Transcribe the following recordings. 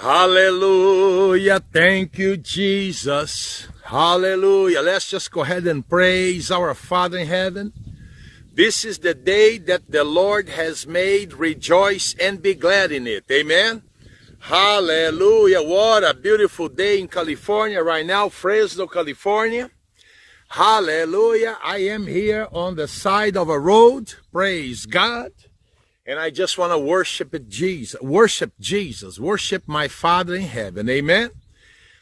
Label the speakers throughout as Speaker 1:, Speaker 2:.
Speaker 1: Hallelujah. Thank you, Jesus. Hallelujah. Let's just go ahead and praise our Father in heaven. This is the day that the Lord has made. Rejoice and be glad in it. Amen. Hallelujah. What a beautiful day in California right now, Fresno, California. Hallelujah. I am here on the side of a road. Praise God. And I just want to worship Jesus, worship Jesus, worship my Father in heaven. Amen.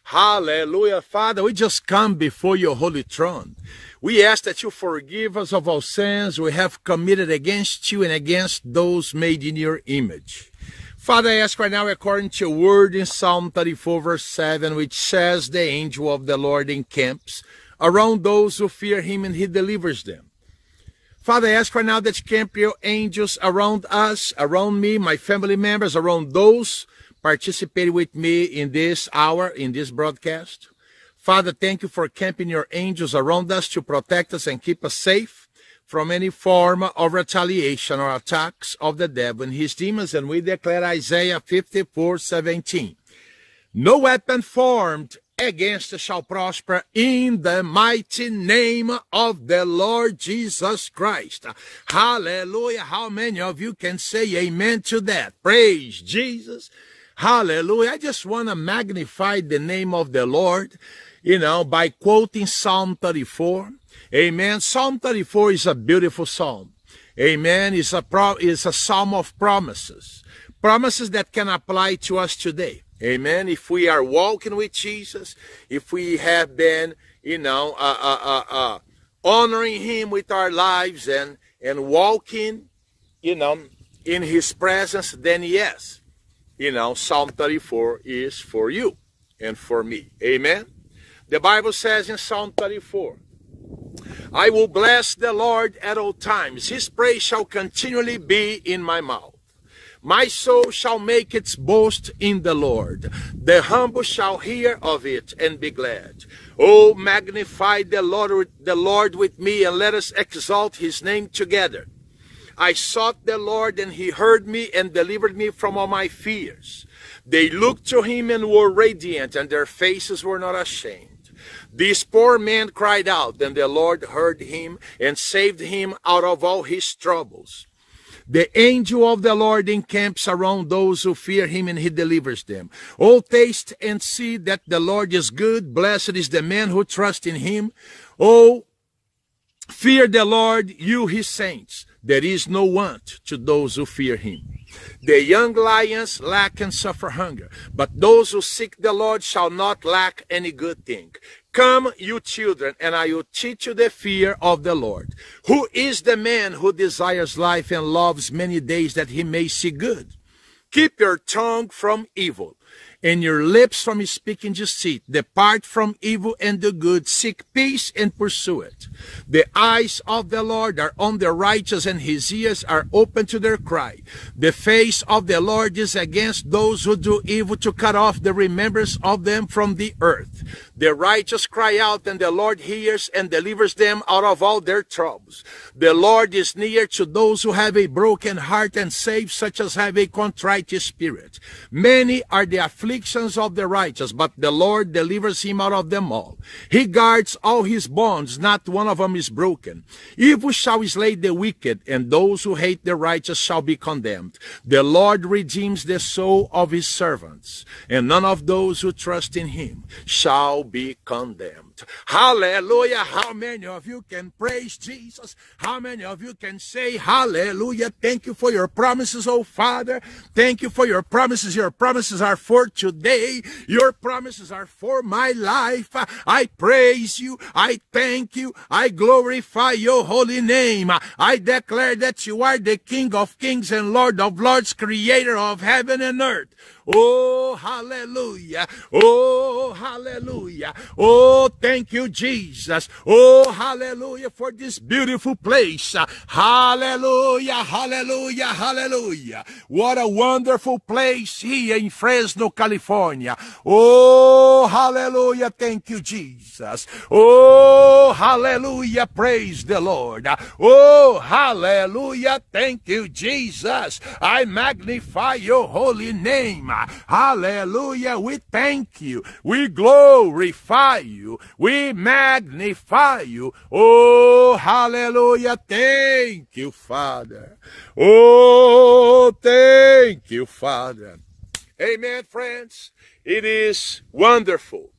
Speaker 1: Hallelujah. Father, we just come before your holy throne. We ask that you forgive us of our sins we have committed against you and against those made in your image. Father, I ask right now, according to your word in Psalm 34, verse 7, which says, The angel of the Lord encamps around those who fear him and he delivers them. Father, I ask right now that you camp your angels around us, around me, my family members, around those participating with me in this hour, in this broadcast. Father, thank you for camping your angels around us to protect us and keep us safe from any form of retaliation or attacks of the devil and his demons. And we declare Isaiah 54, 17. No weapon formed against shall prosper in the mighty name of the Lord Jesus Christ. Hallelujah. How many of you can say amen to that? Praise Jesus. Hallelujah. I just want to magnify the name of the Lord, you know, by quoting Psalm 34. Amen. Psalm 34 is a beautiful psalm. Amen. It's a, pro- it's a psalm of promises. Promises that can apply to us today. Amen. If we are walking with Jesus, if we have been, you know, uh, uh, uh, uh, honoring Him with our lives and and walking, you know, in His presence, then yes, you know, Psalm 34 is for you and for me. Amen. The Bible says in Psalm 34, I will bless the Lord at all times. His praise shall continually be in my mouth. My soul shall make its boast in the Lord. The humble shall hear of it and be glad. Oh, magnify the Lord, the Lord with me and let us exalt his name together. I sought the Lord and he heard me and delivered me from all my fears. They looked to him and were radiant and their faces were not ashamed. This poor man cried out and the Lord heard him and saved him out of all his troubles. The angel of the Lord encamps around those who fear him and he delivers them. Oh, taste and see that the Lord is good. Blessed is the man who trusts in him. Oh, fear the Lord, you his saints. There is no want to those who fear him. The young lions lack and suffer hunger, but those who seek the Lord shall not lack any good thing. Come, you children, and I will teach you the fear of the Lord. Who is the man who desires life and loves many days that he may see good? Keep your tongue from evil and your lips from speaking deceit. Depart from evil and do good. Seek peace and pursue it. The eyes of the Lord are on the righteous and his ears are open to their cry. The face of the Lord is against those who do evil to cut off the remembrance of them from the earth. The righteous cry out and the Lord hears and delivers them out of all their troubles. The Lord is near to those who have a broken heart and saves such as have a contrite spirit. Many are the afflictions of the righteous, but the Lord delivers him out of them all. He guards all his bonds, not one of them is broken. Evil shall slay the wicked, and those who hate the righteous shall be condemned. The Lord redeems the soul of his servants, and none of those who trust in him shall be condemned. Hallelujah. How many of you can praise Jesus? How many of you can say hallelujah? Thank you for your promises, oh Father. Thank you for your promises. Your promises are for today. Your promises are for my life. I praise you. I thank you. I glorify your holy name. I declare that you are the King of kings and Lord of lords, creator of heaven and earth. Oh, hallelujah. Oh, hallelujah. Oh, thank you, Jesus. Oh, hallelujah for this beautiful place. Hallelujah, hallelujah, hallelujah. What a wonderful place here in Fresno. California. Oh, hallelujah. Thank you, Jesus. Oh, hallelujah. Praise the Lord. Oh, hallelujah. Thank you, Jesus. I magnify your holy name. Hallelujah. We thank you. We glorify you. We magnify you. Oh, hallelujah. Thank you, Father. Oh, thank you, Father. Amen, friends. It is wonderful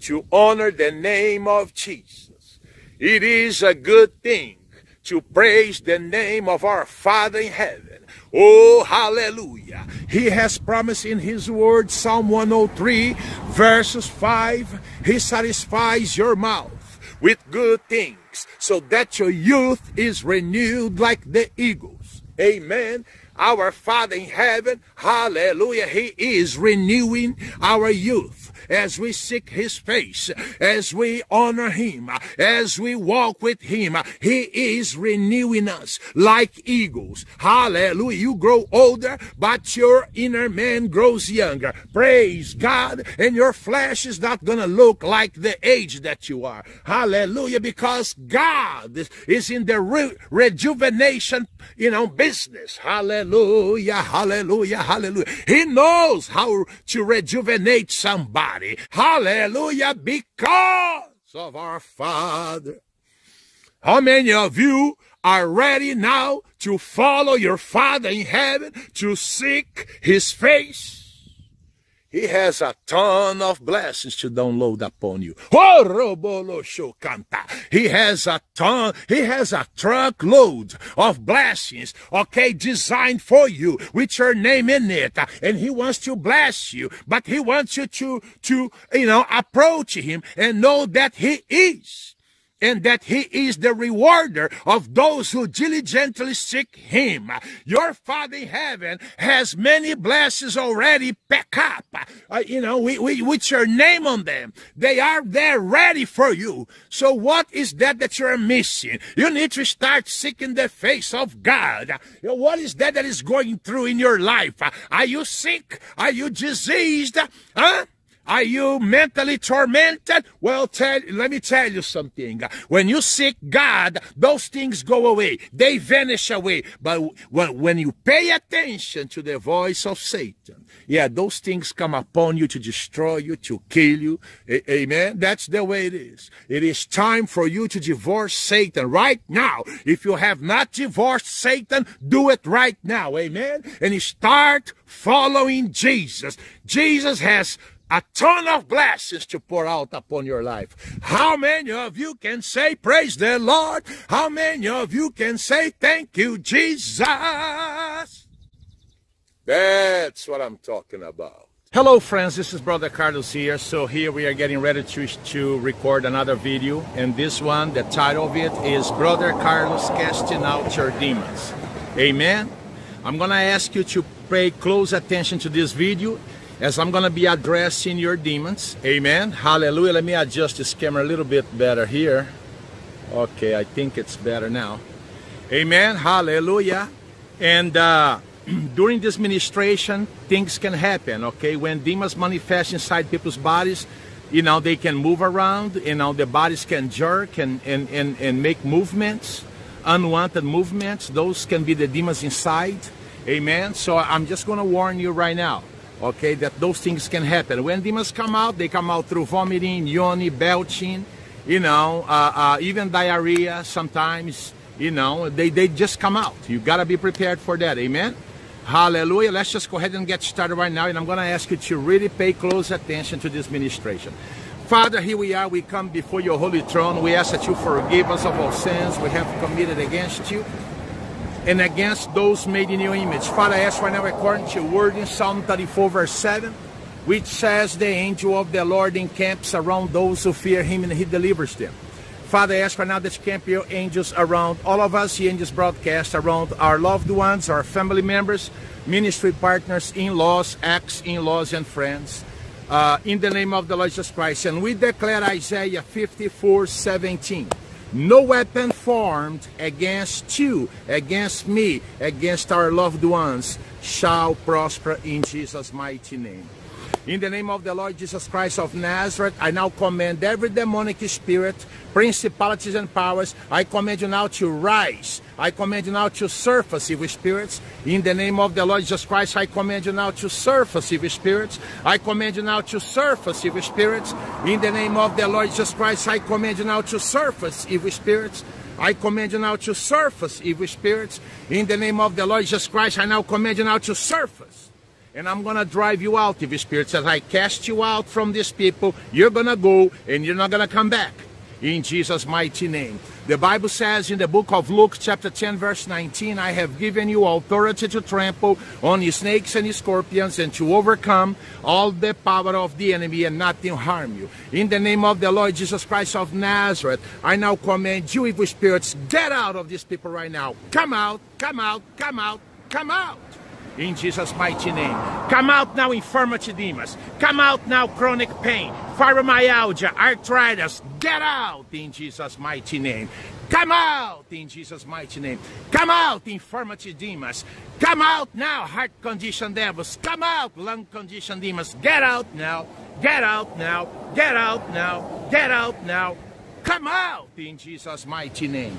Speaker 1: to honor the name of Jesus. It is a good thing to praise the name of our Father in heaven. Oh, hallelujah. He has promised in His word, Psalm 103, verses 5, He satisfies your mouth with good things so that your youth is renewed like the eagles. Amen. Our Father in heaven, hallelujah, He is renewing our youth as we seek His face, as we honor Him, as we walk with Him. He is renewing us like eagles. Hallelujah. You grow older, but your inner man grows younger. Praise God. And your flesh is not going to look like the age that you are. Hallelujah. Because God is in the re- rejuvenation, you know, business. Hallelujah. Hallelujah. Hallelujah. He knows how to rejuvenate somebody. Hallelujah. Because of our Father. How many of you are ready now to follow your Father in heaven, to seek His face? He has a ton of blessings to download upon you. He has a ton, he has a truckload of blessings, okay, designed for you with your name in it. And he wants to bless you, but he wants you to, to, you know, approach him and know that he is and that he is the rewarder of those who diligently seek him. Your Father in heaven has many blessings already packed up, uh, you know, with your name on them. They are there ready for you. So what is that that you're missing? You need to start seeking the face of God. What is that that is going through in your life? Are you sick? Are you diseased? Huh? Are you mentally tormented? Well, tell, let me tell you something. When you seek God, those things go away. They vanish away. But when, when you pay attention to the voice of Satan, yeah, those things come upon you to destroy you, to kill you. A- amen. That's the way it is. It is time for you to divorce Satan right now. If you have not divorced Satan, do it right now. Amen. And you start following Jesus. Jesus has a ton of blessings to pour out upon your life. How many of you can say, Praise the Lord? How many of you can say, Thank you, Jesus? That's what I'm talking about. Hello friends, this is Brother Carlos here. So here we are getting ready to, to record another video. And this one, the title of it is Brother Carlos Casting Out Your Demons. Amen. I'm to ask you to pay close attention to this video as I'm going to be addressing your demons. Amen. Hallelujah. Let me adjust this camera a little bit better here. Okay, I think it's better now. Amen. Hallelujah. And uh, during this ministration, things can happen. Okay, when demons manifest inside people's bodies, you know, they can move around. You know, their bodies can jerk and, and, and, and make movements, unwanted movements. Those can be the demons inside. Amen. So I'm just going to warn you right now okay, that those things can happen. When demons come out, they come out through vomiting, yoni, belching, you know, uh, uh, even diarrhea sometimes, you know, they, they just come out. You got to be prepared for that. Amen. Hallelujah. Let's just go ahead and get started right now. And I'm going to ask you to really pay close attention to this ministration. Father, here we are. We come before your holy throne. We ask that you forgive us of all sins we have committed against you and against those made in your image. Father, I ask right now according to your word in Psalm 34 verse 7, which says the angel of the Lord encamps around those who fear him and he delivers them. Father, I ask right now that you camp your angels around all of us here angels broadcast, around our loved ones, our family members, ministry partners, in-laws, ex-in-laws, and friends. Uh, in the name of the Lord Jesus Christ. And we declare Isaiah 54, 17 No weapon formed against you, against me, against our loved ones shall prosper in Jesus' mighty name. In the name of the Lord Jesus Christ of Nazareth, I now command every demonic spirit, principalities and powers, I command you now to rise. I command you now to surface evil spirits. In the name of the Lord Jesus Christ, I command you now to surface evil spirits. I command you now to surface evil spirits. In the name of the Lord Jesus Christ, I command you now to surface evil spirits. I command you now to surface evil spirits. In the name of the Lord Jesus Christ, I now command you now to surface and I'm going to drive you out, evil spirits. As I cast you out from these people, you're going to go and you're not going to come back. In Jesus' mighty name. The Bible says in the book of Luke, chapter 10, verse 19, I have given you authority to trample on snakes and scorpions and to overcome all the power of the enemy and nothing harm you. In the name of the Lord Jesus Christ of Nazareth, I now command you, evil spirits, get out of these people right now. Come out, come out, come out, come out in Jesus' mighty name. Come out now, infirmity. Come out now, chronic pain, fibromyalgia, arthritis. Get out in Jesus' mighty name. Come out in Jesus' mighty name. Come out, infirmity demons. Come out now, heart condition devils. Come out, lung condition demons. Get out now. Get out now. Get out now. Get out now. Come out in Jesus' mighty name.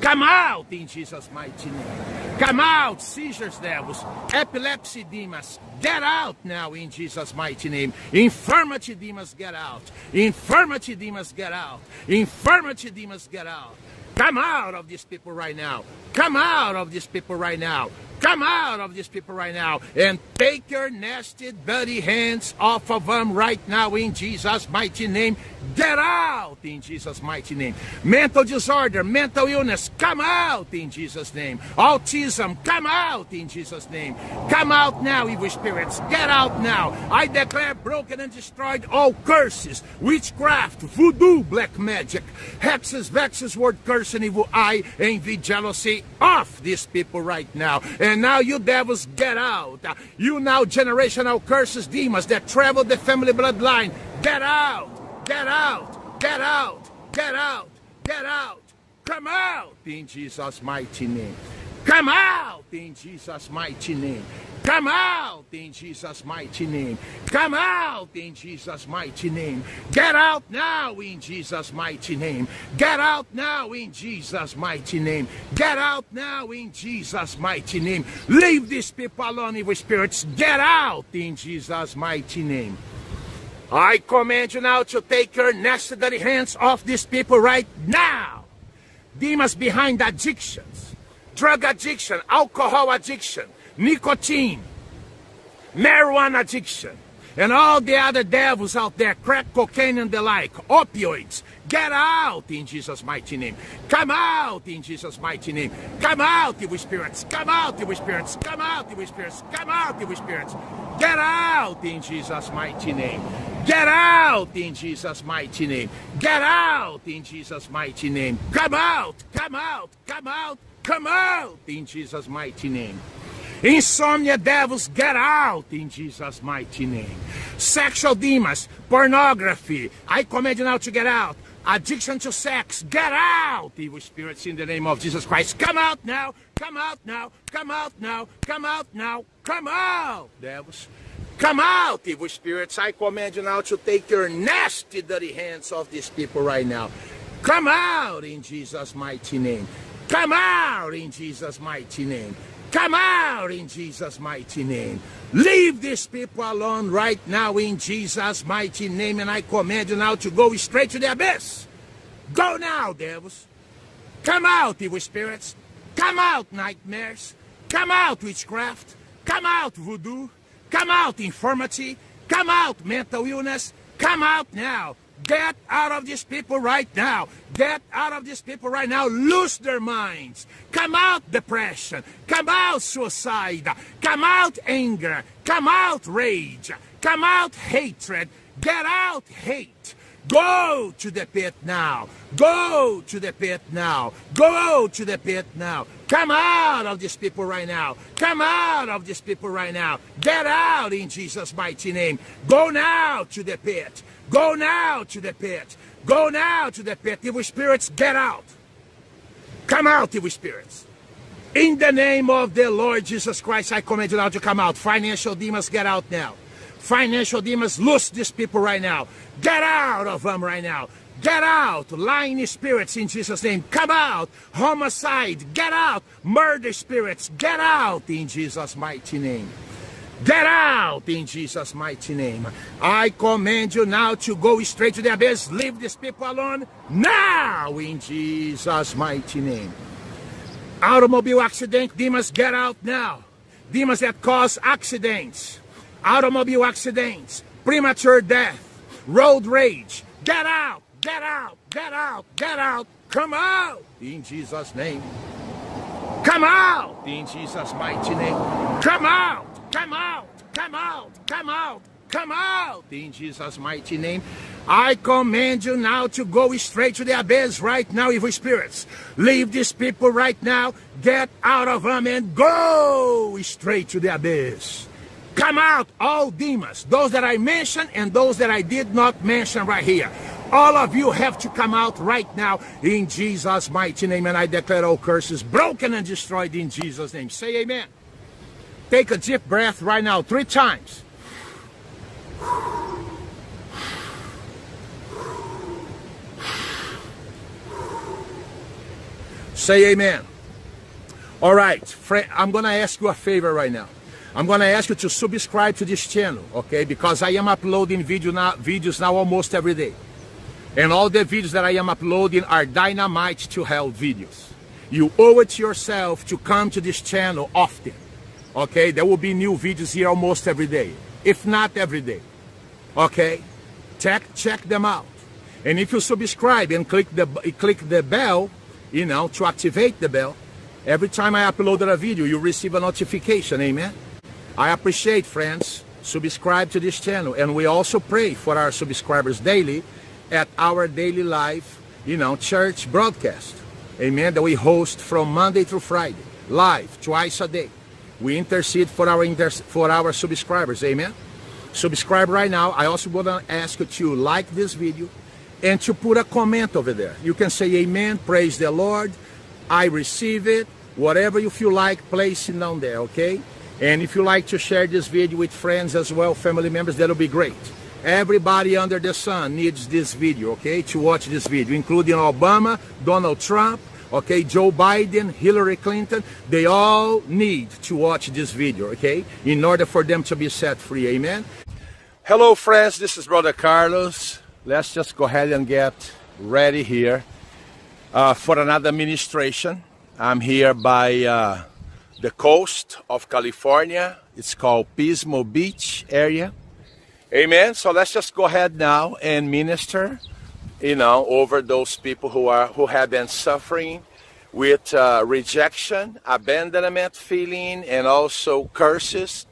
Speaker 1: Come out in Jesus' mighty name. Come out, seizures, devils, epilepsy demons. Get out now in Jesus' mighty name. Infirmity demons, get out. Infirmity demons, get out. Infirmity demons, get out. Come out of these people right now. Come out of these people right now. Come out of these people right now and take your nasty, dirty hands off of them right now in Jesus' mighty name. Get out in Jesus' mighty name. Mental disorder, mental illness, come out in Jesus' name. Autism, come out in Jesus' name. Come out now, evil spirits. Get out now. I declare broken and destroyed all curses, witchcraft, voodoo, black magic, hexes, vexes, word curse, and evil eye, envy, jealousy off these people right now. And now you devils get out. You now generational curses, demons that travel the family bloodline. Get out. Get out! Get out! Get out! Get out! Come out in Jesus' mighty name. Come out in Jesus' mighty name. Come out in Jesus' mighty name. Come out in Jesus' mighty name. Get out now in Jesus' mighty name. Get out now in Jesus' mighty name. Get out now in Jesus' mighty name. Leave these people alone, evil spirits. Get out in Jesus' mighty name. I command you now to take your necessary hands off these people right now. Demons behind addictions, drug addiction, alcohol addiction, nicotine, marijuana addiction, and all the other devils out there, crack cocaine and the like, opioids. Get out in Jesus' mighty name. Come out in Jesus' mighty name. Come out, evil spirits. Come out, evil spirits. Come out, evil spirits. Come out, evil spirits. Get out in Jesus' mighty name. Get out in Jesus' mighty name. Get out in Jesus' mighty name. Come out, come out, come out, come out in Jesus' mighty name. Insomnia devils, get out in Jesus' mighty name. Sexual demons, pornography, I command you now to get out. Addiction to sex, get out, evil spirits, in the name of Jesus Christ. Come out now, come out now, come out now, come out now, come out, devils. Come out, evil spirits. I command you now to take your nasty, dirty hands off these people right now. Come out in Jesus' mighty name. Come out in Jesus' mighty name. Come out in Jesus' mighty name. Leave these people alone right now in Jesus' mighty name. And I command you now to go straight to the abyss. Go now, devils. Come out, evil spirits. Come out, nightmares. Come out, witchcraft. Come out, voodoo. Come out, infirmity. Come out, mental illness. Come out now. Get out of these people right now. Get out of these people right now. Lose their minds. Come out, depression. Come out, suicide. Come out, anger. Come out, rage. Come out, hatred. Get out, hate. Go to the pit now. Go to the pit now. Go to the pit now. Come out of these people right now. Come out of these people right now. Get out in Jesus' mighty name. Go now to the pit. Go now to the pit. Go now to the pit. Evil spirits, get out. Come out, evil spirits. In the name of the Lord Jesus Christ, I command you now to come out. Financial demons, get out now. Financial demons, loose these people right now. Get out of them right now. Get out. Lying spirits in Jesus' name, come out. Homicide, get out. Murder spirits, get out in Jesus' mighty name. Get out in Jesus' mighty name. I command you now to go straight to the abyss. Leave these people alone now in Jesus' mighty name. Automobile accident, demons get out now. Demons that cause accidents, automobile accidents, premature death, road rage, get out, get out, get out, get out, come out in Jesus' name. Come out in Jesus' mighty name. Come out, come out, come out, come out, come out in Jesus' mighty name. I command you now to go straight to the abyss right now, evil spirits. Leave these people right now. Get out of them and go straight to the abyss. Come out, all demons, those that I mentioned and those that I did not mention right here. All of you have to come out right now in Jesus' mighty name. And I declare all curses broken and destroyed in Jesus' name. Say amen. Take a deep breath right now, three times. Say amen. All right, friend, I'm going to ask you a favor right now. I'm going to ask you to subscribe to this channel, okay? Because I am uploading video now, videos now almost every day. And all the videos that I am uploading are dynamite to hell videos. You owe it to yourself to come to this channel often. Okay, there will be new videos here almost every day, if not every day. Okay, check check them out. And if you subscribe and click the click the bell, you know, to activate the bell, every time I upload a video, you receive a notification. Amen. I appreciate friends. Subscribe to this channel, and we also pray for our subscribers daily at our Daily Live, you know, church broadcast. Amen. That we host from Monday through Friday, live, twice a day. We intercede for our inter for our subscribers. Amen. Subscribe right now. I also want to ask you to like this video and to put a comment over there. You can say amen, praise the Lord, I receive it, whatever you feel like placing down there, okay? And if you like to share this video with friends as well, family members, that'll be great. Everybody under the sun needs this video, okay, to watch this video, including Obama, Donald Trump, okay, Joe Biden, Hillary Clinton, they all need to watch this video, okay, in order for them to be set free, amen? Hello, friends, this is Brother Carlos. Let's just go ahead and get ready here uh, for another ministration. I'm here by uh, the coast of California. It's called Pismo Beach area. Amen. So let's just go ahead now and minister, you know, over those people who are who have been suffering with uh, rejection, abandonment feeling, and also curses.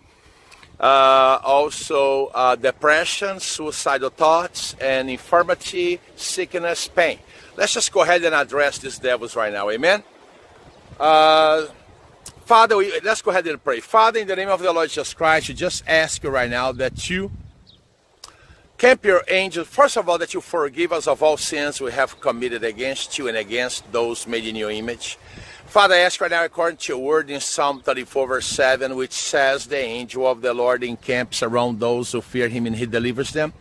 Speaker 1: Uh, also uh, depression, suicidal thoughts, and infirmity, sickness, pain. Let's just go ahead and address these devils right now. Amen. Uh, Father, let's go ahead and pray. Father, in the name of the Lord Jesus Christ, we just ask you right now that you camp your angels. First of all, that you forgive us of all sins we have committed against you and against those made in your image. Father, I ask right now, according to your word in Psalm 34, verse 7, which says, The angel of the Lord encamps around those who fear him and he delivers them.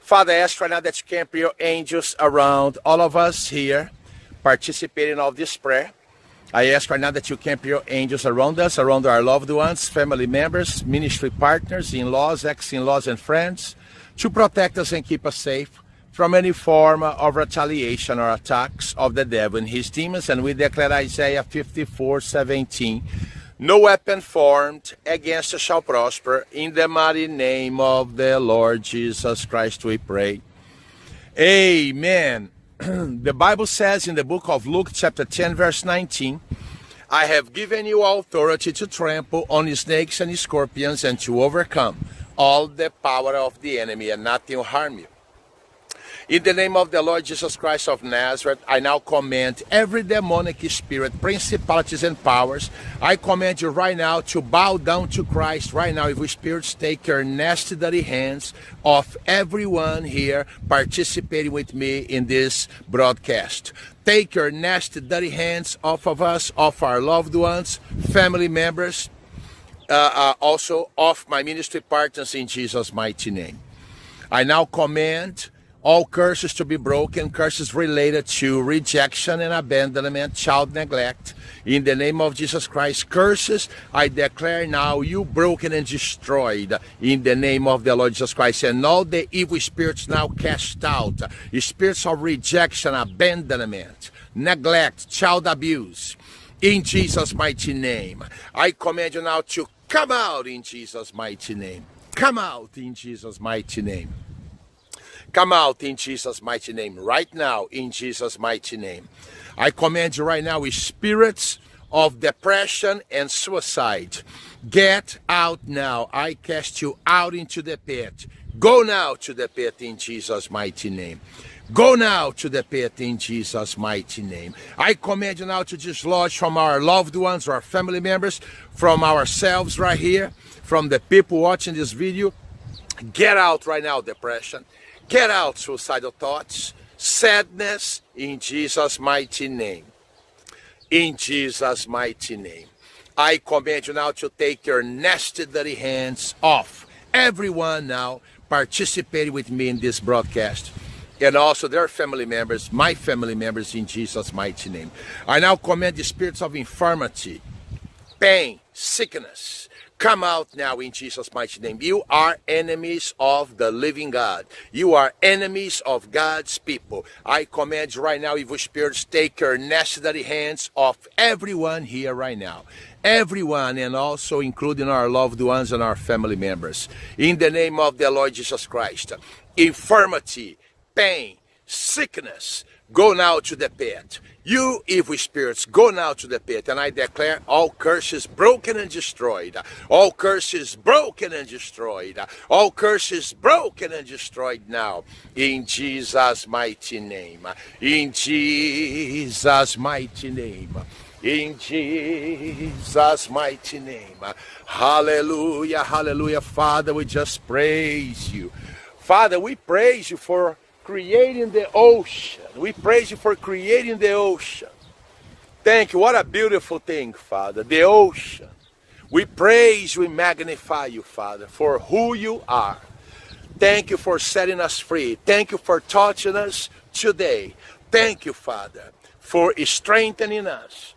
Speaker 1: Father, I ask right now that you camp your angels around all of us here participating of this prayer. I ask right now that you camp your angels around us, around our loved ones, family members, ministry partners, in-laws, ex-in-laws, and friends, to protect us and keep us safe from any form of retaliation or attacks of the devil and his demons. And we declare Isaiah 54, 17, no weapon formed against us shall prosper. In the mighty name of the Lord Jesus Christ we pray. Amen. the Bible says in the book of Luke, chapter 10, verse 19, I have given you authority to trample on snakes and scorpions and to overcome all the power of the enemy, and nothing will harm you. In the name of the Lord Jesus Christ of Nazareth, I now command every demonic spirit, principalities, and powers. I command you right now to bow down to Christ right now. if Evil spirits, take your nasty, dirty hands off everyone here participating with me in this broadcast. Take your nasty, dirty hands off of us, off our loved ones, family members, uh, uh, also of my ministry partners in Jesus' mighty name. I now command all curses to be broken, curses related to rejection and abandonment, child neglect. In the name of Jesus Christ, curses I declare now you broken and destroyed in the name of the Lord Jesus Christ. And all the evil spirits now cast out, spirits of rejection, abandonment, neglect, child abuse. In Jesus' mighty name, I command you now to come out in Jesus' mighty name. Come out in Jesus' mighty name. Come out in Jesus' mighty name. Right now, in Jesus' mighty name. I command you right now, spirits of depression and suicide. Get out now. I cast you out into the pit. Go now to the pit in Jesus' mighty name. Go now to the pit in Jesus' mighty name. I command you now to dislodge from our loved ones, our family members, from ourselves right here, from the people watching this video. Get out right now, depression. Get out suicidal thoughts, sadness in Jesus' mighty name. In Jesus' mighty name. I command you now to take your nasty, dirty hands off. Everyone now participate with me in this broadcast and also their family members, my family members in Jesus' mighty name. I now command the spirits of infirmity, pain, sickness, come out now in Jesus' mighty name. You are enemies of the living God. You are enemies of God's people. I command right now, evil spirits, take your nasty hands off everyone here right now. Everyone, and also including our loved ones and our family members. In the name of the Lord Jesus Christ. Infirmity, pain, sickness, go now to the pit. You evil spirits, go now to the pit. And I declare all curses broken and destroyed. All curses broken and destroyed. All curses broken and destroyed now. In Jesus' mighty name. In Jesus' mighty name. In Jesus' mighty name. Hallelujah, hallelujah. Father, we just praise you. Father, we praise you for creating the ocean. We praise you for creating the ocean. Thank you. What a beautiful thing, Father. The ocean. We praise, we magnify you, Father, for who you are. Thank you for setting us free. Thank you for touching us today. Thank you, Father, for strengthening us.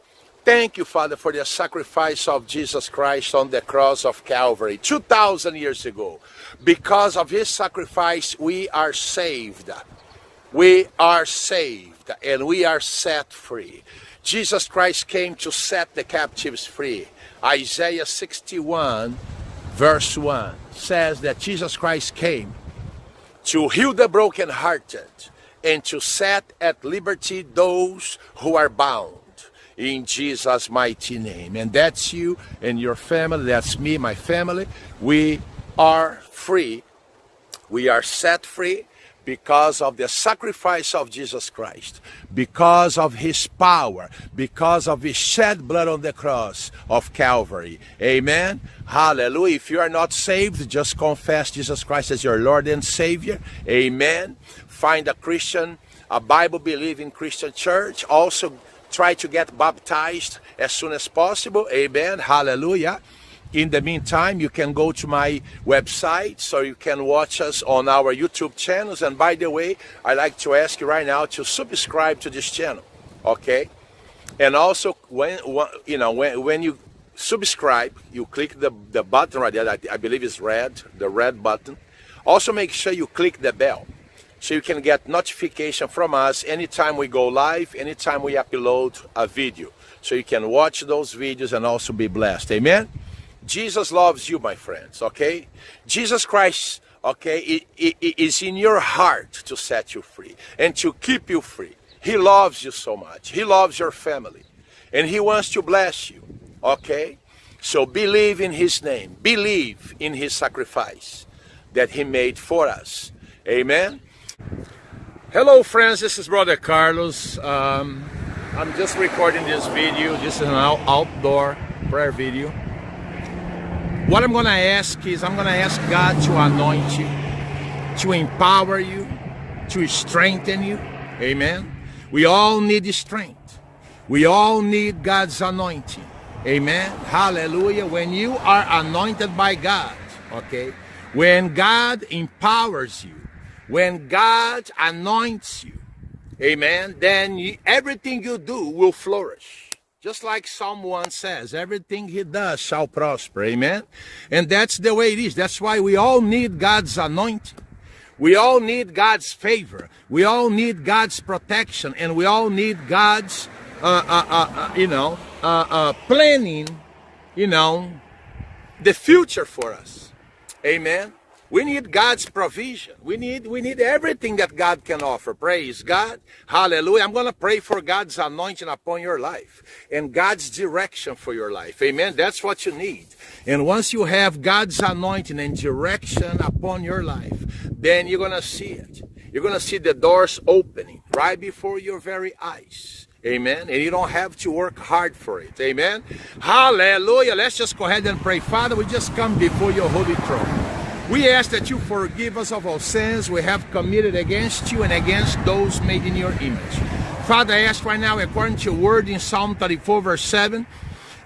Speaker 1: Thank you, Father, for the sacrifice of Jesus Christ on the cross of Calvary 2,000 years ago. Because of his sacrifice, we are saved. We are saved and we are set free. Jesus Christ came to set the captives free. Isaiah 61, verse 1 says that Jesus Christ came to heal the brokenhearted and to set at liberty those who are bound in Jesus' mighty name. And that's you and your family. That's me, my family. We are free. We are set free because of the sacrifice of Jesus Christ, because of his power, because of his shed blood on the cross of Calvary. Amen. Hallelujah. If you are not saved, just confess Jesus Christ as your Lord and Savior. Amen. Find a Christian, a Bible believing Christian church. Also, try to get baptized as soon as possible. Amen. Hallelujah. In the meantime, you can go to my website so you can watch us on our YouTube channels. And by the way, I like to ask you right now to subscribe to this channel, okay? And also, when you know when when you subscribe, you click the the button right there. I, I believe it's red, the red button. Also, make sure you click the bell so you can get notification from us anytime we go live, anytime we upload a video. So you can watch those videos and also be blessed. Amen. Jesus loves you, my friends, okay? Jesus Christ, okay, it, it, it is in your heart to set you free and to keep you free. He loves you so much. He loves your family and He wants to bless you, okay? So believe in His name, believe in His sacrifice that He made for us. Amen. Hello friends, this is Brother Carlos. Um, I'm just recording this video. This is an out outdoor prayer video. What I'm going to ask is I'm going to ask God to anoint you, to empower you, to strengthen you. Amen. We all need strength. We all need God's anointing. Amen. Hallelujah. When you are anointed by God, okay, when God empowers you, when God anoints you, amen, then everything you do will flourish. Just like someone says, everything he does shall prosper, amen? And that's the way it is. That's why we all need God's anointing. We all need God's favor. We all need God's protection. And we all need God's, uh, uh, uh, uh you know, uh, uh, planning, you know, the future for us. Amen. We need God's provision. We need, we need everything that God can offer. Praise God. Hallelujah. I'm going to pray for God's anointing upon your life and God's direction for your life. Amen. That's what you need. And once you have God's anointing and direction upon your life, then you're going to see it. You're going to see the doors opening right before your very eyes. Amen. And you don't have to work hard for it. Amen. Hallelujah. Let's just go ahead and pray. Father, we just come before your holy throne. We ask that you forgive us of our sins we have committed against you and against those made in your image. Father, I ask right now, according to your word in Psalm 34, verse 7,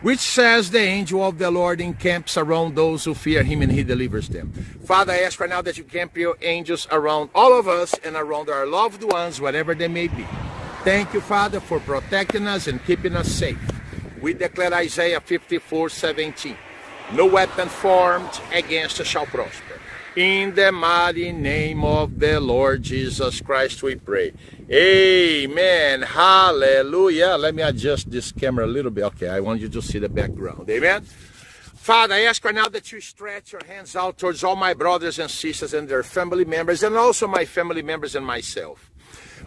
Speaker 1: which says the angel of the Lord encamps around those who fear him and he delivers them. Father, I ask right now that you camp your angels around all of us and around our loved ones, whatever they may be. Thank you, Father, for protecting us and keeping us safe. We declare Isaiah 54, 17. No weapon formed against us shall prosper. In the mighty name of the Lord Jesus Christ, we pray. Amen. Hallelujah. Let me adjust this camera a little bit. Okay, I want you to see the background. Amen. Father, I ask right now that you stretch your hands out towards all my brothers and sisters and their family members, and also my family members and myself.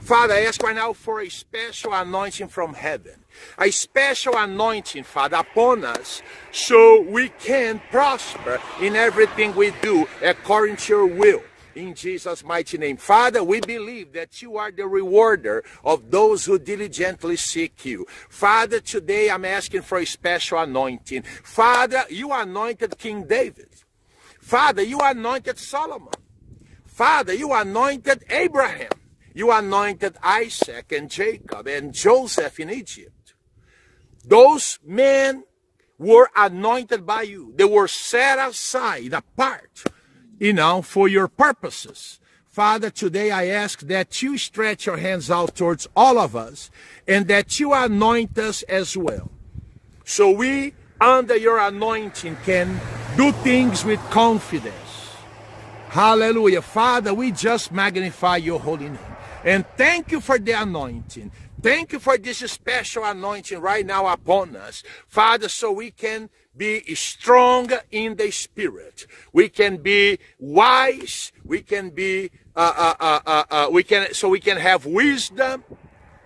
Speaker 1: Father, I ask right now for a special anointing from heaven a special anointing, Father, upon us so we can prosper in everything we do according to your will. In Jesus' mighty name. Father, we believe that you are the rewarder of those who diligently seek you. Father, today I'm asking for a special anointing. Father, you anointed King David. Father, you anointed Solomon. Father, you anointed Abraham. You anointed Isaac and Jacob and Joseph in Egypt. Those men were anointed by you. They were set aside, apart, you know, for your purposes. Father, today I ask that you stretch your hands out towards all of us and that you anoint us as well. So we, under your anointing, can do things with confidence. Hallelujah. Father, we just magnify your holy name. And thank you for the anointing. Thank you for this special anointing right now upon us, Father, so we can be strong in the spirit. We can be wise. We can be, uh, uh, uh, uh, uh we can, so we can have wisdom,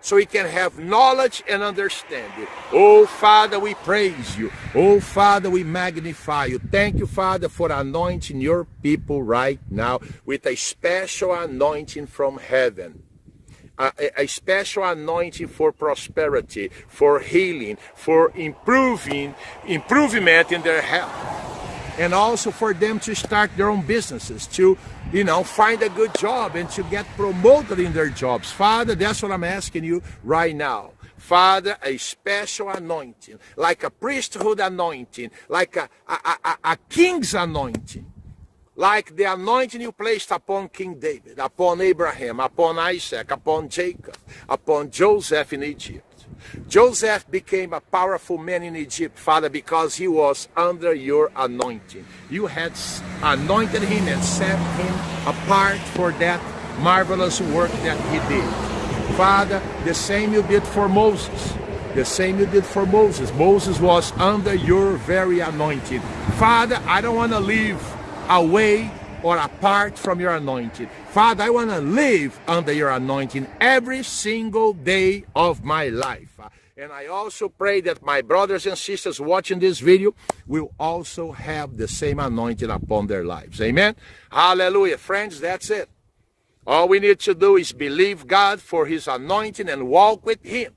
Speaker 1: so we can have knowledge and understanding. Oh, Father, we praise you. Oh, Father, we magnify you. Thank you, Father, for anointing your people right now with a special anointing from heaven a, a, special anointing for prosperity, for healing, for improving, improvement in their health. And also for them to start their own businesses, to, you know, find a good job and to get promoted in their jobs. Father, that's what I'm asking you right now. Father, a special anointing, like a priesthood anointing, like a, a, a, a king's anointing like the anointing you placed upon King David, upon Abraham, upon Isaac, upon Jacob, upon Joseph in Egypt. Joseph became a powerful man in Egypt, Father, because he was under your anointing. You had anointed him and set him apart for that marvelous work that he did. Father, the same you did for Moses. The same you did for Moses. Moses was under your very anointing. Father, I don't want to leave away or apart from your anointing. Father, I want to live under your anointing every single day of my life. And I also pray that my brothers and sisters watching this video will also have the same anointing upon their lives. Amen. Hallelujah. Friends, that's it. All we need to do is believe God for his anointing and walk with him.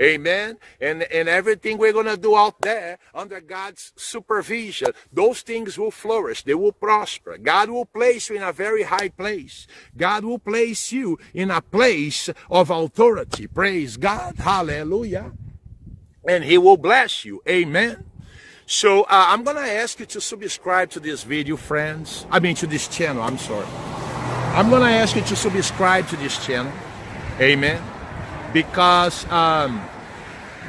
Speaker 1: Amen. And, and everything we're going to do out there under God's supervision, those things will flourish. They will prosper. God will place you in a very high place. God will place you in a place of authority. Praise God. Hallelujah. And he will bless you. Amen. So uh, I'm going to ask you to subscribe to this video, friends. I mean, to this channel. I'm sorry. I'm going to ask you to subscribe to this channel. Amen because um,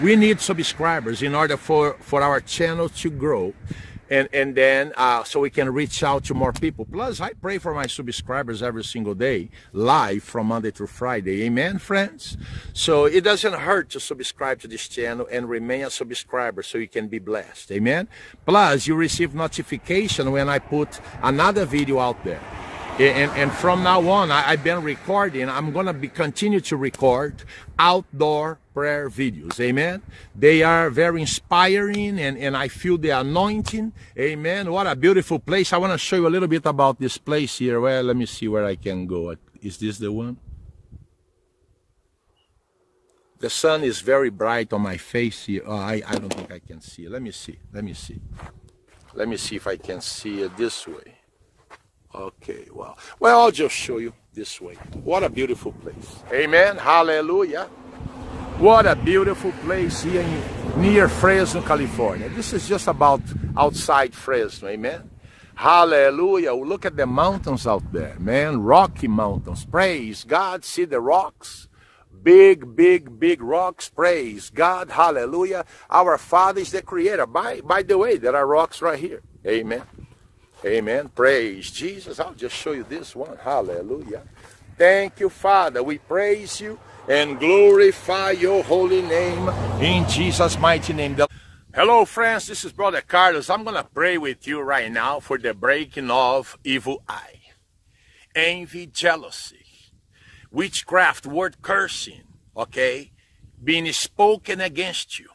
Speaker 1: we need subscribers in order for, for our channel to grow and and then uh, so we can reach out to more people. Plus, I pray for my subscribers every single day, live from Monday through Friday. Amen, friends. So it doesn't hurt to subscribe to this channel and remain a subscriber, so you can be blessed. Amen. Plus, you receive notification when I put another video out there. And, and from now on, I, have been recording. I'm going to be continue to record outdoor prayer videos. Amen. They are very inspiring and, and I feel the anointing. Amen. What a beautiful place. I want to show you a little bit about this place here. Well, let me see where I can go. Is this the one? The sun is very bright on my face here. Oh, I, I don't think I can see. Let me see. Let me see. Let me see if I can see it this way. Okay, well, well, I'll just show you this way. What a beautiful place. Amen. Hallelujah. What a beautiful place here in, near Fresno, California. This is just about outside Fresno. Amen. Hallelujah. Look at the mountains out there, man. Rocky mountains. Praise God. See the rocks. Big, big, big rocks. Praise God. Hallelujah. Our Father is the creator. By, by the way, there are rocks right here. Amen. Amen. Praise Jesus. I'll just show you this one. Hallelujah. Thank you, Father. We praise you and glorify your holy name in Jesus' mighty name. Hello, friends. This is Brother Carlos. I'm going to pray with you right now for the breaking of evil eye, envy, jealousy, witchcraft, word cursing, okay, being spoken against you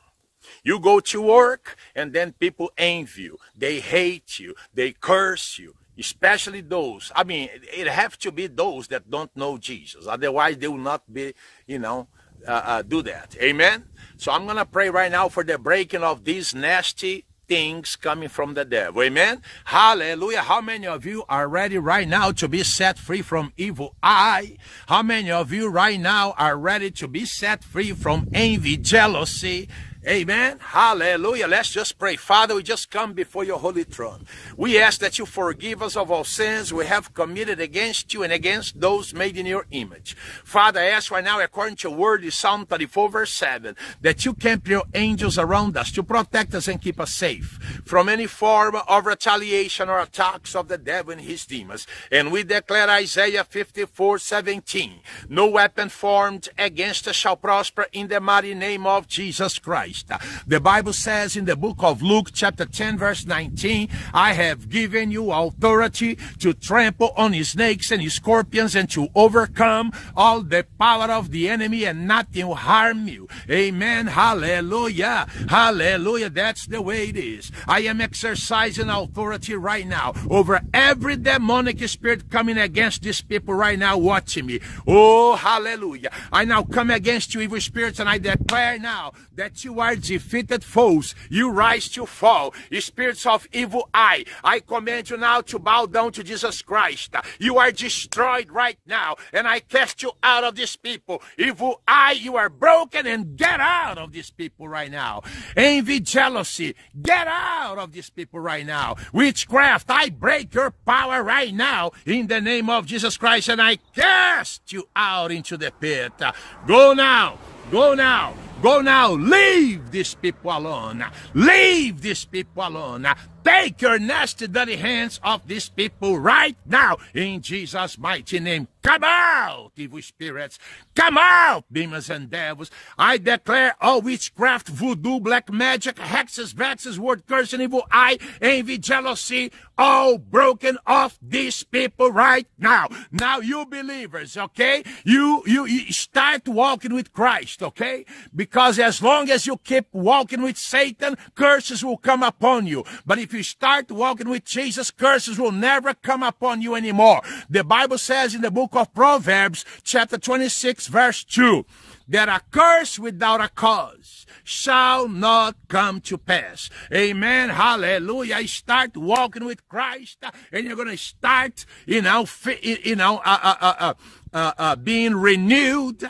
Speaker 1: you go to work and then people envy you. They hate you. They curse you. Especially those, I mean, it have to be those that don't know Jesus. Otherwise, they will not be, you know, uh, uh, do that. Amen? So I'm going to pray right now for the breaking of these nasty things coming from the devil. Amen. Hallelujah. How many of you are ready right now to be set free from evil eye? How many of you right now are ready to be set free from envy, jealousy, Amen. Hallelujah. Let's just pray. Father, we just come before your holy throne. We ask that you forgive us of all sins we have committed against you and against those made in your image. Father, I ask right now, according to your word, in Psalm 34, verse 7, that you camp your angels around us to protect us and keep us safe from any form of retaliation or attacks of the devil and his demons. And we declare Isaiah 54, 17, no weapon formed against us shall prosper in the mighty name of Jesus Christ. Christ. The Bible says in the book of Luke, chapter 10, verse 19, I have given you authority to trample on snakes and scorpions and to overcome all the power of the enemy and nothing will harm you. Amen. Hallelujah. Hallelujah. That's the way it is. I am exercising authority right now over every demonic spirit coming against these people right now watching me. Oh, hallelujah. I now come against you, evil spirits, and I declare now that you are defeated foes. You rise to fall. Spirits of evil eye. I command you now to bow down to Jesus Christ. You are destroyed right now. And I cast you out of these people. Evil eye, you are broken and get out of these people right now. Envy, jealousy, get out of these people right now. Witchcraft, I break your power right now in the name of Jesus Christ and I cast you out into the pit. Go now. Go now. Go now. Leave these people alone. Leave these people alone. Take your nasty, dirty hands off these people right now in Jesus' mighty name. Come out, evil spirits. Come out, demons and devils. I declare all witchcraft, voodoo, black magic, hexes, vexes, word curse, and evil eye, envy, jealousy, all broken off these people right now. Now, you believers, okay? You, you, you start walking with Christ, okay? Because as long as you keep walking with Satan, curses will come upon you. But if if you start walking with Jesus, curses will never come upon you anymore. The Bible says in the book of Proverbs, chapter 26, verse 2, that a curse without a cause shall not come to pass. Amen. Hallelujah. Start walking with Christ and you're going to start, you know, you know, uh, uh, uh, uh, uh, being renewed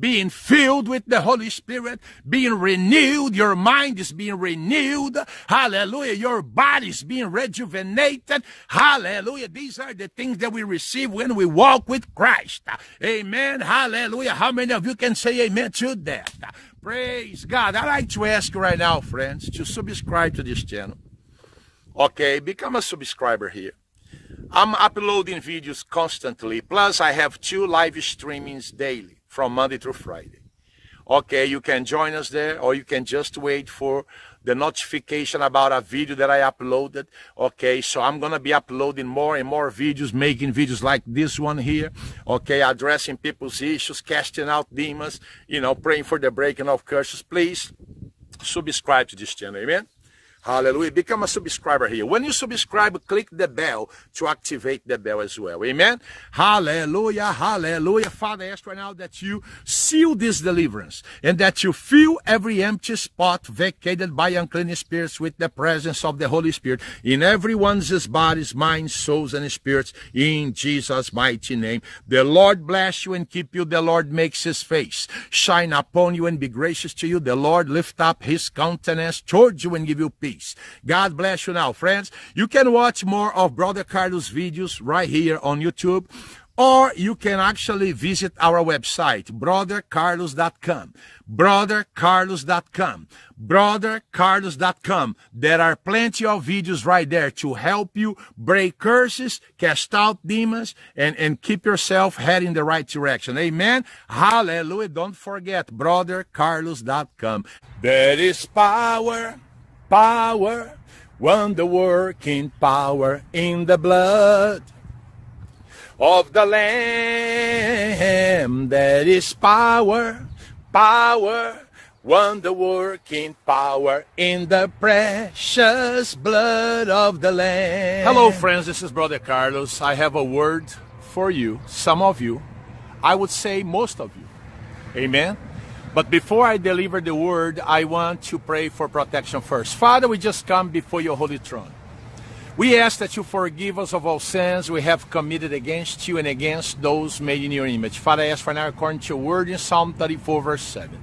Speaker 1: being filled with the Holy Spirit, being renewed. Your mind is being renewed. Hallelujah. Your body is being rejuvenated. Hallelujah. These are the things that we receive when we walk with Christ. Amen. Hallelujah. How many of you can say amen to that? Praise God. I'd like to ask you right now, friends, to subscribe to this channel. Okay, become a subscriber here. I'm uploading videos constantly. Plus, I have two live streamings daily from Monday through Friday. Okay, you can join us there or you can just wait for the notification about a video that I uploaded. Okay, so I'm going to be uploading more and more videos, making videos like this one here. Okay, addressing people's issues, casting out demons, you know, praying for the breaking of curses. Please subscribe to this channel. Amen. Hallelujah. Become a subscriber here. When you subscribe, click the bell to activate the bell as well. Amen. Hallelujah. Hallelujah. Father, I ask right now that you seal this deliverance and that you fill every empty spot vacated by unclean spirits with the presence of the Holy Spirit in everyone's bodies, minds, souls, and spirits in Jesus' mighty name. The Lord bless you and keep you. The Lord makes his face shine upon you and be gracious to you. The Lord lift up his countenance towards you and give you peace peace. God bless you now, friends. You can watch more of Brother Carlos videos right here on YouTube or you can actually visit our website, brothercarlos.com. Brothercarlos.com. Brothercarlos.com. There are plenty of videos right there to help you break curses, cast out demons, and, and keep yourself heading the right direction. Amen. Hallelujah. Don't forget, brothercarlos.com. There is power power, wonder working power in the blood of the Lamb. There is power, power, wonder working power in the precious blood of the Lamb. Hello, friends. This is Brother Carlos. I have a word for you, some of you. I would say most of you. Amen. But before I deliver the word, I want to pray for protection first. Father, we just come before your holy throne. We ask that you forgive us of all sins we have committed against you and against those made in your image. Father, I ask for now according to your word in Psalm 34, verse 7,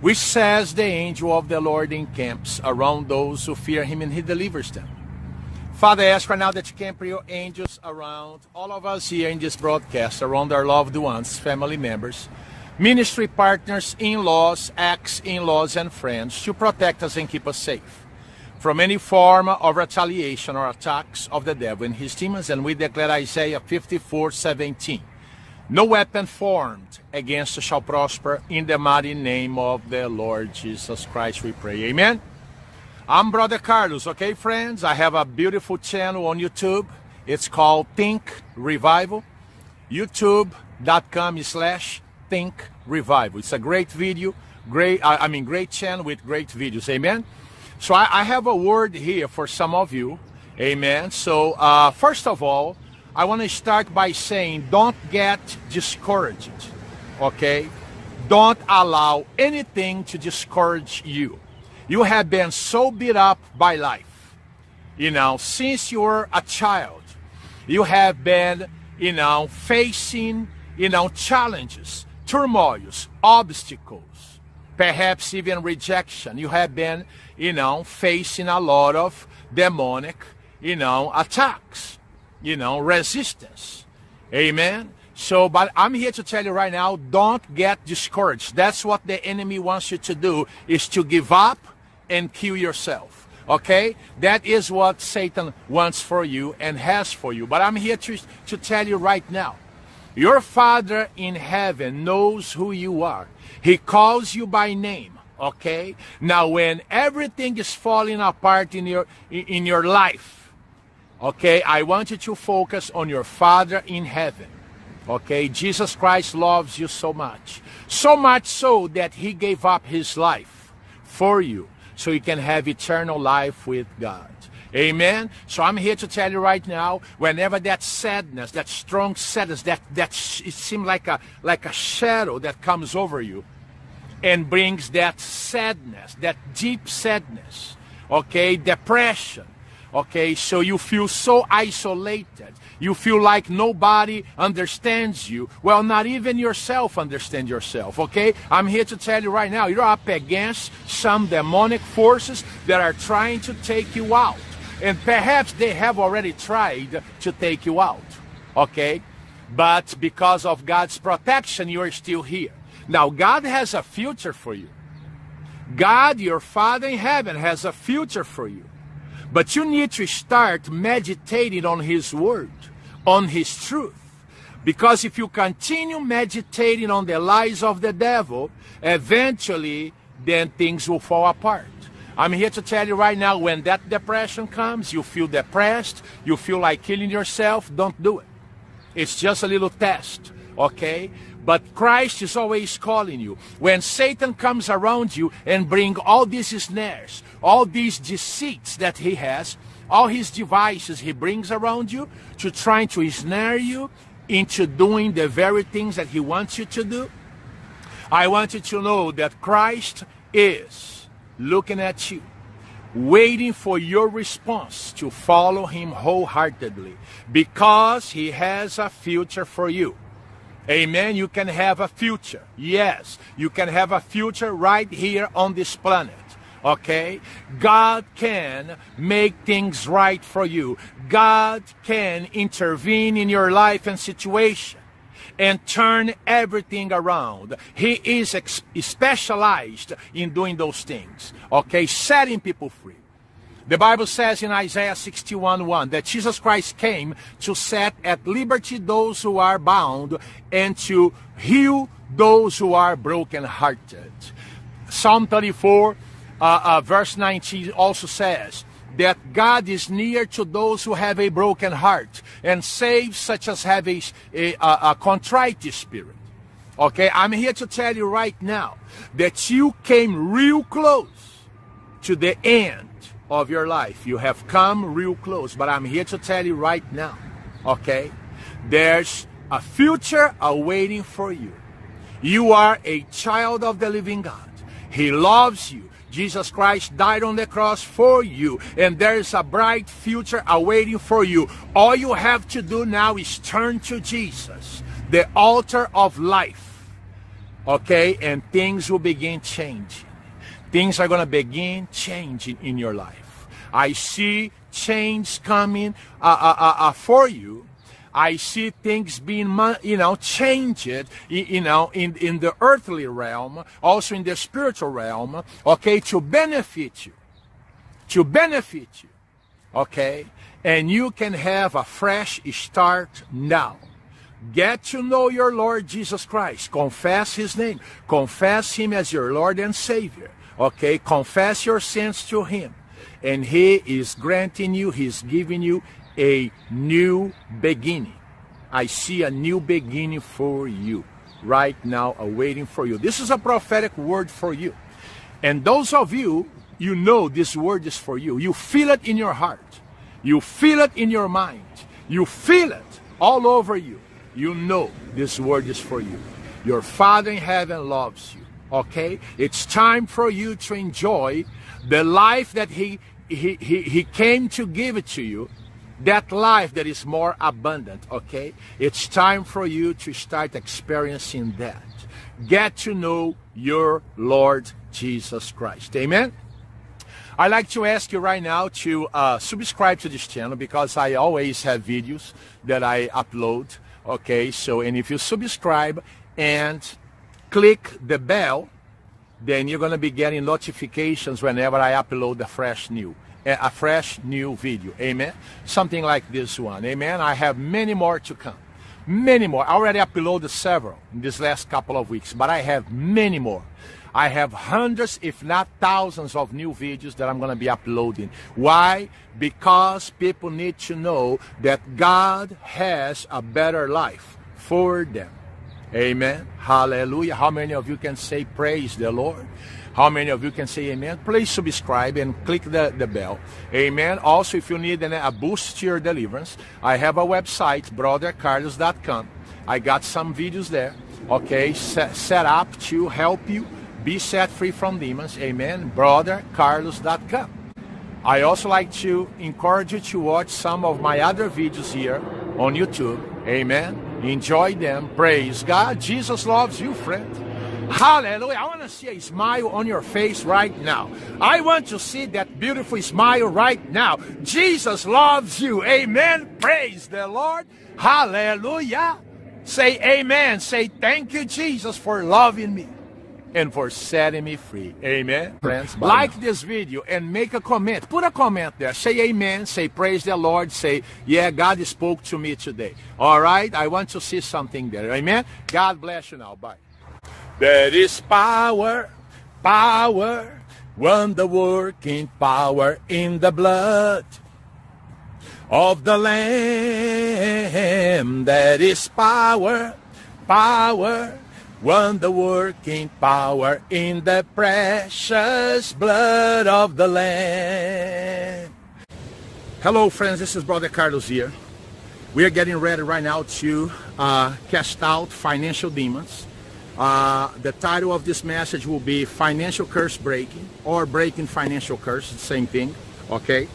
Speaker 1: which says, The angel of the Lord encamps around those who fear him and he delivers them. Father, I ask right now that you camp your angels around all of us here in this broadcast, around our loved ones, family members ministry partners, in-laws, ex-in-laws, and friends to protect us and keep us safe from any form of retaliation or attacks of the devil and his demons. And we declare Isaiah 54, 17. No weapon formed against us shall prosper in the mighty name of the Lord Jesus Christ, we pray. Amen. I'm Brother Carlos, okay, friends? I have a beautiful channel on YouTube. It's called Think Revival. YouTube.com slash Think Revival. It's a great video, great, I mean, great channel with great videos. Amen. So I, I have a word here for some of you. Amen. So uh, first of all, I want to start by saying don't get discouraged. Okay? Don't allow anything to discourage you. You have been so beat up by life. You know, since you were a child, you have been, you know, facing, you know, challenges turmoils, obstacles, perhaps even rejection. You have been, you know, facing a lot of demonic, you know, attacks, you know, resistance. Amen. So, but I'm here to tell you right now, don't get discouraged. That's what the enemy wants you to do, is to give up and kill yourself. Okay? That is what Satan wants for you and has for you. But I'm here to, to tell you right now, your Father in heaven knows who you are. He calls you by name. Okay? Now when everything is falling apart in your in your life, okay, I want you to focus on your Father in heaven. Okay? Jesus Christ loves you so much. So much so that he gave up his life for you so you can have eternal life with God. Amen. So I'm here to tell you right now, whenever that sadness, that strong sadness, that that it seems like a like a shadow that comes over you, and brings that sadness, that deep sadness, okay, depression, okay. So you feel so isolated. You feel like nobody understands you. Well, not even yourself understand yourself, okay? I'm here to tell you right now, you're up against some demonic forces that are trying to take you out. And perhaps they have already tried to take you out. Okay? But because of God's protection, you are still here. Now, God has a future for you. God, your Father in heaven, has a future for you. But you need to start meditating on His Word, on His truth. Because if you continue meditating on the lies of the devil, eventually then things will fall apart. I'm here to tell you right now when that depression comes, you feel depressed, you feel like killing yourself, don't do it. It's just a little test, okay? But Christ is always calling you. When Satan comes around you and bring all these snares, all these deceits that he has, all his devices he brings around you to trying to snare you into doing the very things that he wants you to do, I want you to know that Christ is looking at you, waiting for your response to follow him wholeheartedly because he has a future for you. Amen. You can have a future. Yes, you can have a future right here on this planet. Okay? God can make things right for you. God can intervene in your life and situation and turn everything around. He is ex- specialized in doing those things, okay, setting people free. The Bible says in Isaiah 61 1 that Jesus Christ came to set at liberty those who are bound and to heal those who are brokenhearted. Psalm 34, uh, uh, verse 19 also says, that God is near to those who have a broken heart and saves such as have a, a, a, contrite spirit. Okay, I'm here to tell you right now that you came real close to the end of your life. You have come real close, but I'm here to tell you right now, okay, there's a future awaiting for you. You are a child of the living God. He loves you. Jesus Christ died on the cross for you, and there is a bright future awaiting for you. All you have to do now is turn to Jesus, the altar of life. Okay, and things will begin changing. Things are going to begin changing in your life. I see change coming uh, uh, uh, uh for you I see things being, you know, changed, you know, in, in the earthly realm, also in the spiritual realm, okay, to benefit you. To benefit you. Okay? And you can have a fresh start now. Get to know your Lord Jesus Christ. Confess His name. Confess Him as your Lord and Savior. Okay? Confess your sins to Him. And He is granting you, He's giving you a new beginning. I see a new beginning for you right now, awaiting for you. This is a prophetic word for you. And those of you, you know this word is for you. You feel it in your heart, you feel it in your mind, you feel it all over you. You know this word is for you. Your Father in heaven loves you. Okay? It's time for you to enjoy the life that He he, he, he came to give it to you that life that is more abundant, okay? It's time for you to start experiencing that. Get to know your Lord Jesus Christ. Amen? I'd like to ask you right now to uh, subscribe to this channel because I always have videos that I upload. Okay, so and if you subscribe and click the bell, then you're going to be getting notifications whenever I upload a fresh new a fresh new video. Amen. Something like this one. Amen. I have many more to come. Many more. I already uploaded several in this last couple of weeks, but I have many more. I have hundreds, if not thousands, of new videos that I'm going to be uploading. Why? Because people need to know that God has a better life for them. Amen. Hallelujah. How many of you can say praise the Lord? How many of you can say amen? Please subscribe and click the, the bell. Amen. Also, if you need a boost to your deliverance, I have a website, brothercarlos.com. I got some videos there, okay, set, set up to help you be set free from demons. Amen. Brothercarlos.com. I also like to encourage you to watch some of my other videos here on YouTube. Amen. Enjoy them. Praise God. Jesus loves you, friend. Hallelujah. I want to see a smile on your face right now. I want to see that beautiful smile right now. Jesus loves you. Amen. Praise the Lord. Hallelujah. Say amen. Say thank you, Jesus, for loving me and for setting me free. Amen. Friends, like this video and make a comment. Put a comment there. Say amen. Say praise the Lord. Say, yeah, God spoke to me today. All right. I want to see something there. Amen. God bless you now. Bye. There is power, power, wonder working power in the blood of the Lamb. There is power, power, wonder working power in the precious blood of the Lamb. Hello, friends. This is Brother Carlos here. We are getting ready right now to uh, cast out financial demons uh, the title of this message will be Financial Curse Breaking or Breaking Financial Curse, same thing, okay?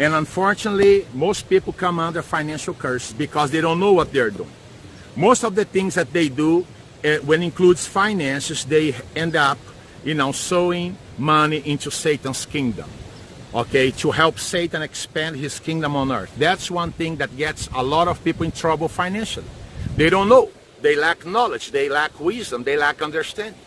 Speaker 1: And unfortunately, most people come under financial curse because they don't know what they're doing. Most of the things that they do, uh, when includes finances, they end up, you know, sowing money into Satan's kingdom, okay, to help Satan expand his kingdom on earth. That's one thing that gets a lot of people in trouble financially. They don't know. They lack knowledge, they lack wisdom, they lack understanding.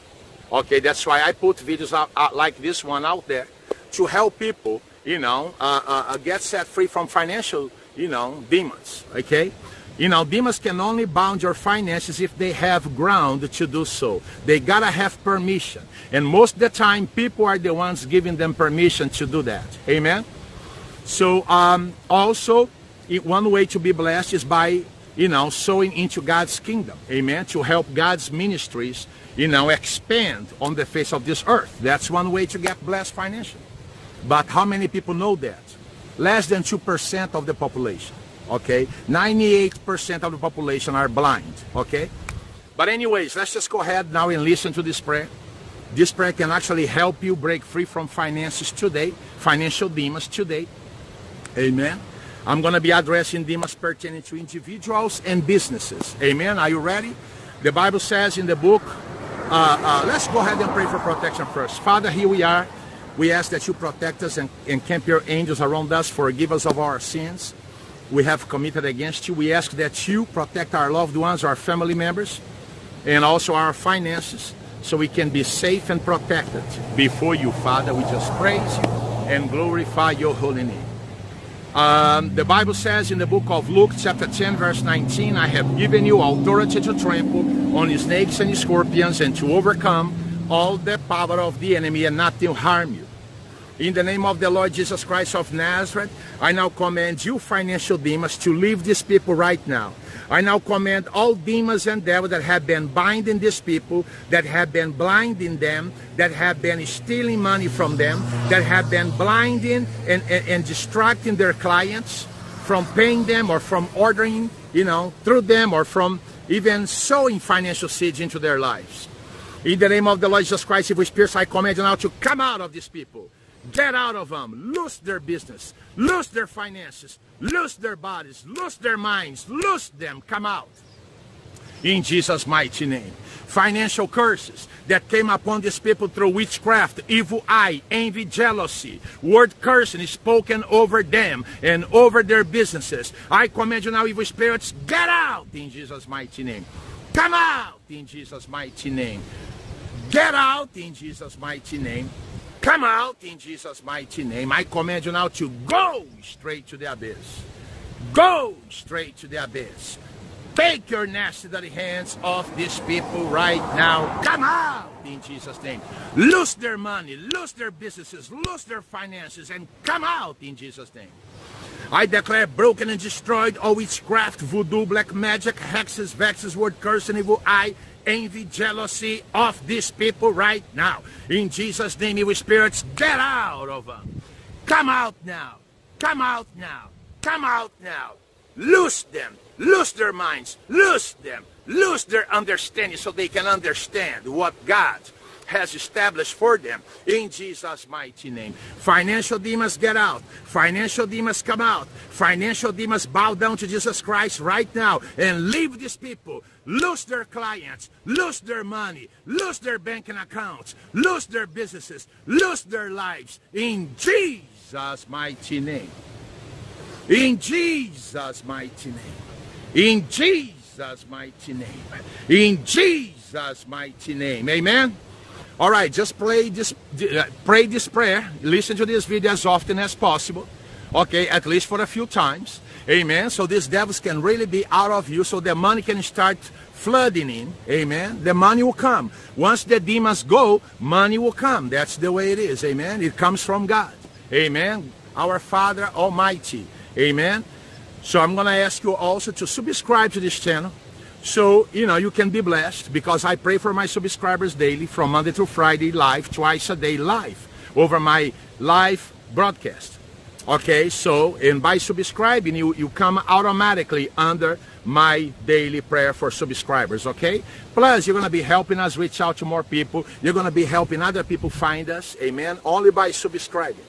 Speaker 1: Okay, that's why I put videos out, out like this one out there to help people, you know, uh, uh, uh, get set free from financial, you know, demons. Okay, you know, demons can only bound your finances if they have ground to do so. They gotta have permission, and most of the time, people are the ones giving them permission to do that. Amen. So, um, also, one way to be blessed is by you know, sowing into God's kingdom, amen, to help God's ministries, you know, expand on the face of this earth. That's one way to get blessed financially. But how many people know that? Less than 2% of the population, okay? 98% of the population are blind, okay? But anyways, let's just go ahead now and listen to this prayer. This prayer can actually help you break free from finances today, financial demons today. Amen. I'm going to be addressing demons pertaining to individuals and businesses. Amen. Are you ready? The Bible says in the book, uh, uh, let's go ahead and pray for protection first. Father, here we are. We ask that you protect us and, and camp your angels around us, forgive us of our sins we have committed against you. We ask that you protect our loved ones, our family members, and also our finances so we can be safe and protected before you, Father. We just praise you and glorify your holy name. Um, the Bible says in the book of Luke, chapter 10, verse 19, I have given you authority to trample on snakes and scorpions and to overcome all the power of the enemy and nothing will harm you. In the name of the Lord Jesus Christ of Nazareth, I now command you financial demons to leave these people right now. I now command all demons and devils that have been binding these people, that have been blinding them, that have been stealing money from them, that have been blinding and, and, and distracting their clients from paying them or from ordering, you know, through them or from even sowing financial seeds into their lives. In the name of the Lord Jesus Christ, evil spirits, I command you now to come out of these people. Get out of them. Lose their business. Lose their finances. Lose their bodies. Lose their minds. Lose them. Come out. In Jesus' mighty name. Financial curses that came upon these people through witchcraft, evil eye, envy, jealousy, word cursing spoken over them and over their businesses. I command you now, evil spirits, get out in Jesus' mighty name. Come out in Jesus' mighty name. Get out in Jesus' mighty name. Come out in Jesus' mighty name. I command you now to go straight to the abyss. Go straight to the abyss. Take your nasty dirty hands off these people right now. Come out in Jesus' name. Lose their money, lose their businesses, lose their finances, and come out in Jesus' name. I declare broken and destroyed all witchcraft, voodoo, black magic, hexes, vexes, word curse, and evil eye, envy, jealousy of these people right now. In Jesus' name, evil spirits, get out of them. Come out now. Come out now. Come out now. Loose them. Loose their minds. Loose them. Loose their understanding so they can understand what God has established for them in Jesus' mighty name. Financial demons get out. Financial demons come out. Financial demons bow down to Jesus Christ right now and leave these people. Lose their clients, lose their money, lose their banking accounts, lose their businesses, lose their lives in Jesus' mighty name. In Jesus' mighty name. In Jesus' mighty name. In Jesus' mighty name. Amen. All right, just pray this, pray this prayer. Listen to this video as often as possible. Okay, at least for a few times. Amen. So these devils can really be out of you so the money can start flooding in. Amen. The money will come. Once the demons go, money will come. That's the way it is. Amen. It comes from God. Amen. Our Father Almighty. Amen. So I'm going to ask you also to subscribe to this channel. So, you know, you can be blessed because I pray for my subscribers daily from Monday to Friday live, twice a day live over my live broadcast. Okay, so, and by subscribing, you, you come automatically under my daily prayer for subscribers, okay? Plus, you're going to be helping us reach out to more people. You're going to be helping other people find us, amen, only by subscribing.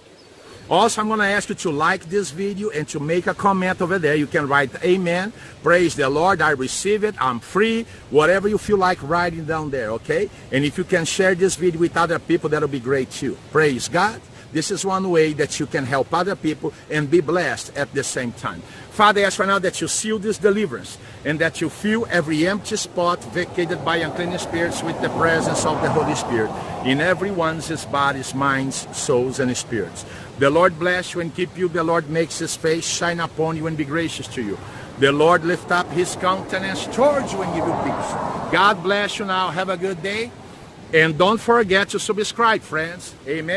Speaker 1: Also, I'm going to ask you to like this video and to make a comment over there. You can write amen, praise the Lord, I receive it, I'm free, whatever you feel like writing down there, okay? And if you can share this video with other people, that'll be great too. Praise God. This is one way that you can help other people and be blessed at the same time. Father, I ask right now that you seal this deliverance and that you fill every empty spot vacated by unclean spirits with the presence of the Holy Spirit in everyone's bodies, minds, souls, and spirits. The Lord bless you and keep you. The Lord makes his face shine upon you and be gracious to you. The Lord lift up his countenance towards you and give you peace. God bless you now. Have a good day. And don't forget to subscribe, friends. Amen.